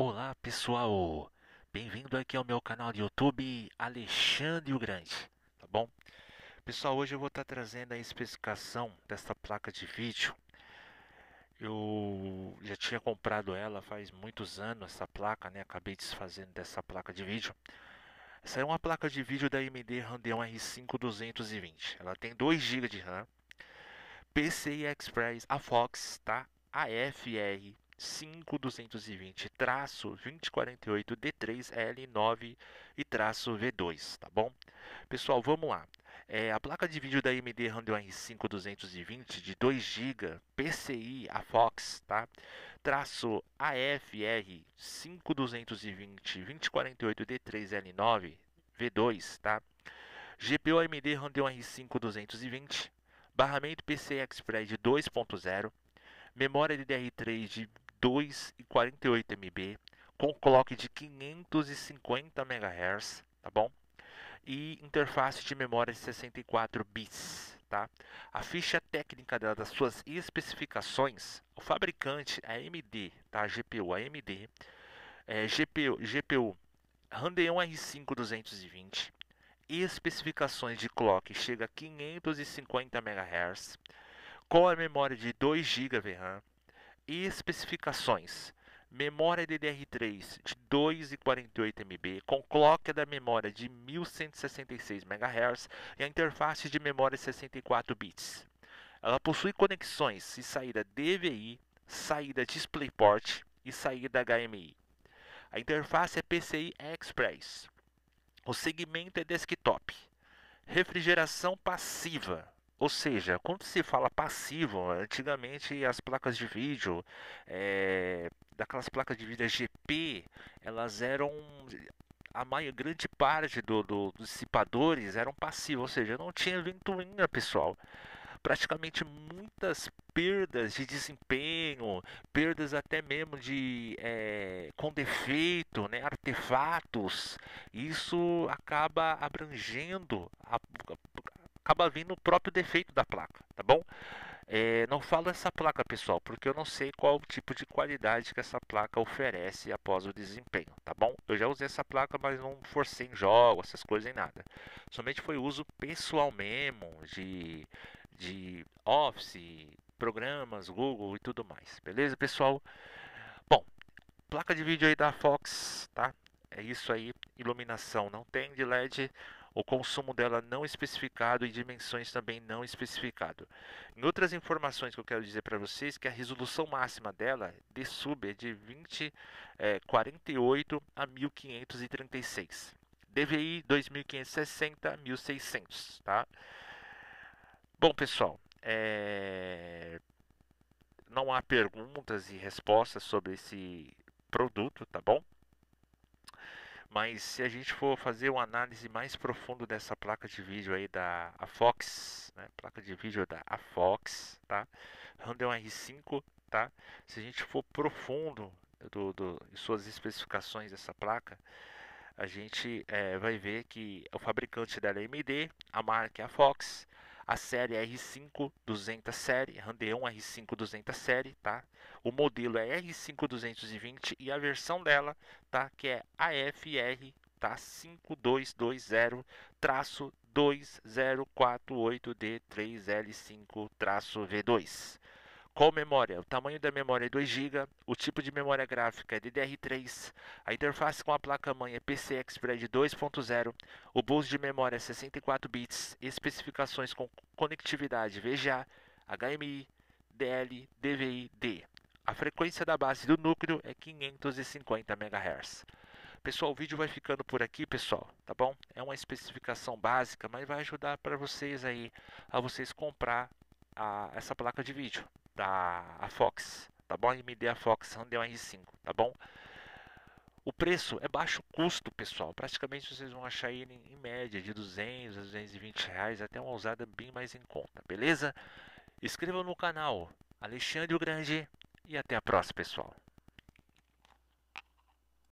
Olá pessoal, bem-vindo aqui ao meu canal de YouTube Alexandre o Grande, tá bom? Pessoal, hoje eu vou estar trazendo a especificação desta placa de vídeo. Eu já tinha comprado ela faz muitos anos, essa placa, né? Acabei desfazendo dessa placa de vídeo. Essa é uma placa de vídeo da AMD Radeon R5 220. Ela tem 2 GB de RAM, PCI Express, a Fox, tá? AFR 5220-2048D3L9 e V2, tá bom? Pessoal, vamos lá. É, a placa de vídeo da AMD Radeon R5 220 de 2 GB PCI a Fox, tá? Traço AFR 5220-2048D3L9 V2, tá? GPU AMD Radeon R5 220, barramento PCI Express de 2.0, memória DDR3 de 2,48 MB com clock de 550 MHz, tá bom? E interface de memória de 64 bits, tá? A ficha técnica dela, das suas especificações, o fabricante AMD, tá? GPU AMD, é, GPU, GPU Radeon R5 220, especificações de clock chega a 550 MHz, com a memória de 2 GB VRAM, especificações. Memória DDR3 de 2,48 MB com clock da memória de 1166 MHz e a interface de memória 64 bits. Ela possui conexões e saída DVI, saída DisplayPort e saída HMI. A interface é PCI Express. O segmento é desktop. Refrigeração passiva ou seja, quando se fala passivo, antigamente as placas de vídeo, é, daquelas placas de vídeo GP, elas eram a maior, grande parte do, do, dos dissipadores eram passivos, ou seja, não tinha ventoinha, pessoal. Praticamente muitas perdas de desempenho, perdas até mesmo de é, com defeito, né, artefatos. Isso acaba abrangendo a, acaba vindo o próprio defeito da placa, tá bom? É, não falo essa placa, pessoal, porque eu não sei qual tipo de qualidade que essa placa oferece após o desempenho, tá bom? Eu já usei essa placa, mas não forcei em jogos, essas coisas em nada. Somente foi uso pessoal mesmo, de, de Office, programas, Google e tudo mais. Beleza, pessoal? Bom, placa de vídeo aí da Fox, tá? É isso aí, iluminação não tem de LED, o consumo dela não especificado e dimensões também não especificado. Em outras informações que eu quero dizer para vocês, que a resolução máxima dela de sub é de 20, é, 48 a 1536. DVI 2560 1600, tá? Bom, pessoal, é... não há perguntas e respostas sobre esse produto, tá bom? Mas se a gente for fazer uma análise mais profunda dessa placa de vídeo aí da Fox, né? placa de vídeo da Fox, tá? Radeon R5, tá? Se a gente for profundo do, do, em suas especificações dessa placa, a gente é, vai ver que o fabricante dela é AMD, a marca é a Fox, a série R5 200 série, Radeon R5 200 série, tá? O modelo é R5 220 e a versão dela, tá? Que é AFR, tá? 5220-2048D3L5-V2. Qual memória? O tamanho da memória é 2 GB, o tipo de memória gráfica é DDR3, a interface com a placa-mãe é PCI Express 2.0, o bus de memória é 64 bits, especificações com conectividade VGA, HMI, DL, DVI, D. A frequência da base do núcleo é 550 MHz. Pessoal, o vídeo vai ficando por aqui, pessoal, tá bom? É uma especificação básica, mas vai ajudar para vocês aí a vocês comprar a, essa placa de vídeo, da a Fox, tá bom? AMD a Fox Radeon R5, tá bom? O preço é baixo custo, pessoal. Praticamente vocês vão achar ele em, média de 200 a 220 reais, até uma usada bem mais em conta, beleza? Inscreva no canal Alexandre o Grande e até a próxima, pessoal.